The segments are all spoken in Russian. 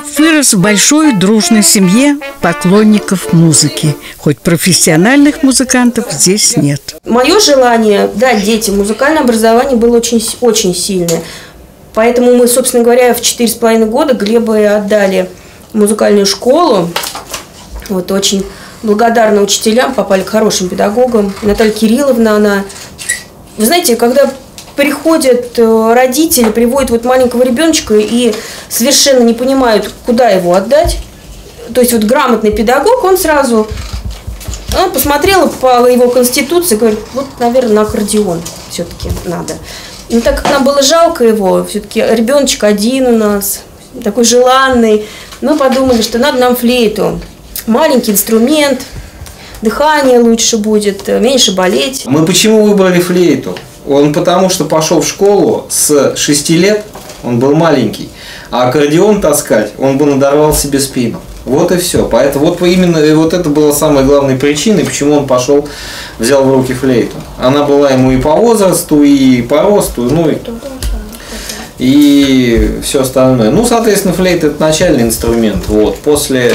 вырос в большой дружной семье поклонников музыки. Хоть профессиональных музыкантов здесь нет. Мое желание дать детям музыкальное образование было очень, очень сильное. Поэтому мы, собственно говоря, в четыре с половиной года Глеба и отдали музыкальную школу. Вот очень благодарна учителям, попали к хорошим педагогам. Наталья Кирилловна, она... Вы знаете, когда приходят э, родители, приводят вот маленького ребеночка и совершенно не понимают, куда его отдать. То есть вот грамотный педагог, он сразу он посмотрела по его конституции, говорит, вот, наверное, на аккордеон все-таки надо. Ну, так как нам было жалко его, все-таки ребеночек один у нас, такой желанный, мы подумали, что надо нам флейту. Маленький инструмент, дыхание лучше будет, меньше болеть. Мы почему выбрали флейту? Он потому что пошел в школу с 6 лет, он был маленький, а аккордеон таскать, он бы надорвал себе спину. Вот и все. Поэтому вот именно вот это была самая главная причина, почему он пошел, взял в руки флейту. Она была ему и по возрасту, и по росту, ну и, и все остальное. Ну, соответственно, флейта это начальный инструмент. Вот. После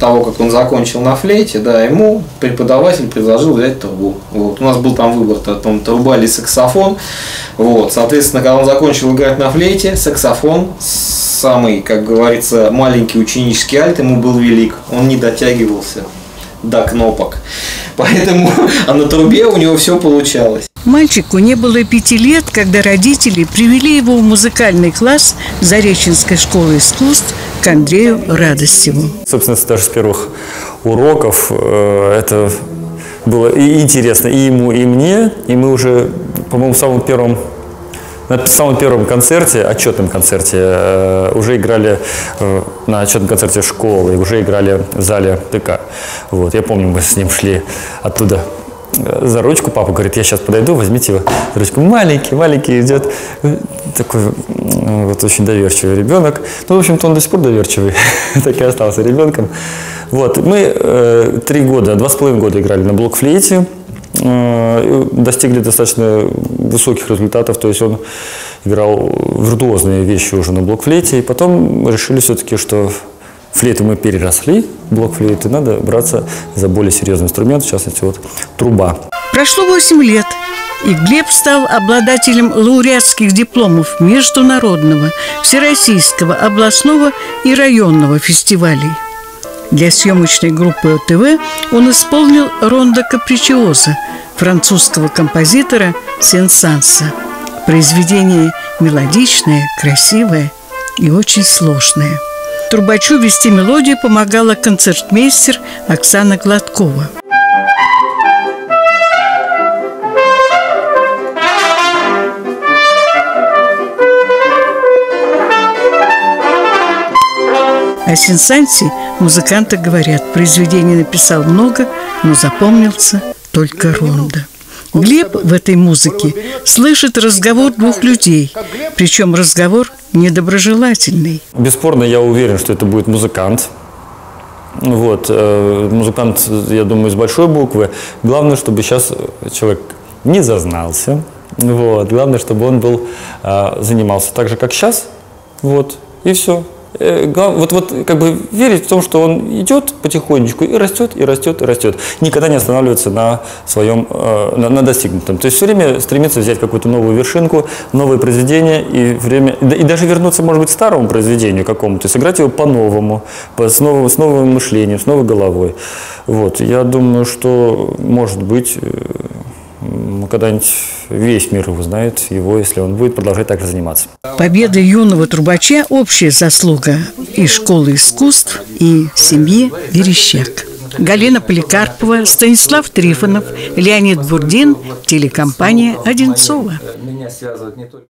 того, как он закончил на флейте, да, ему преподаватель предложил взять трубу. Вот. У нас был там выбор, там, труба или саксофон. Вот. Соответственно, когда он закончил играть на флейте, саксофон, самый, как говорится, маленький ученический альт ему был велик. Он не дотягивался до кнопок. Поэтому, а на трубе у него все получалось. Мальчику не было пяти лет, когда родители привели его в музыкальный класс Зареченской школы искусств к Андрею Радостеву. Собственно, даже с первых уроков э, это было и интересно и ему, и мне. И мы уже, по-моему, в самом первом на самом первом концерте, отчетном концерте, э, уже играли э, на отчетном концерте школы, уже играли в зале ТК. Вот, я помню, мы с ним шли оттуда за ручку папа говорит, я сейчас подойду, возьмите его за ручку. Маленький, маленький идет, такой вот очень доверчивый ребенок. Ну, в общем-то, он до сих пор доверчивый, так и остался ребенком. Вот, мы э, три года, два с половиной года играли на блокфлейте, э, достигли достаточно высоких результатов, то есть он играл виртуозные вещи уже на блокфлейте, и потом решили все-таки, что Флейту мы переросли, блок флейты, надо браться за более серьезный инструмент, в частности, вот труба. Прошло 8 лет, и Глеб стал обладателем лауреатских дипломов международного, всероссийского, областного и районного фестивалей. Для съемочной группы ОТВ он исполнил «Ронда Капричиоза» французского композитора Сен-Санса. Произведение мелодичное, красивое и очень сложное – Трубачу вести мелодию помогала концертмейстер Оксана Гладкова. О Синсансе музыканты говорят, произведений написал много, но запомнился только Ронда. Глеб в этой музыке слышит разговор двух людей, причем разговор недоброжелательный. Бесспорно, я уверен, что это будет музыкант. Вот, э, музыкант, я думаю, с большой буквы. Главное, чтобы сейчас человек не зазнался. Вот, главное, чтобы он был, э, занимался так же, как сейчас. Вот, и все. Э, вот, вот как бы верить в том, что он идет потихонечку и растет, и растет, и растет. Никогда не останавливается на своем, э, на, на достигнутом. То есть все время стремится взять какую-то новую вершинку, новое произведение и время, и даже вернуться, может быть, к старому произведению какому-то, сыграть его по-новому, по, с, новым, с новым мышлением, с новой головой. Вот. Я думаю, что, может быть, э, когда-нибудь весь мир узнает его, если он будет продолжать так же заниматься. Победа юного трубача – общая заслуга и школы искусств, и семьи Верещак. Галина Поликарпова, Станислав Трифонов, Леонид Бурдин, телекомпания «Одинцова».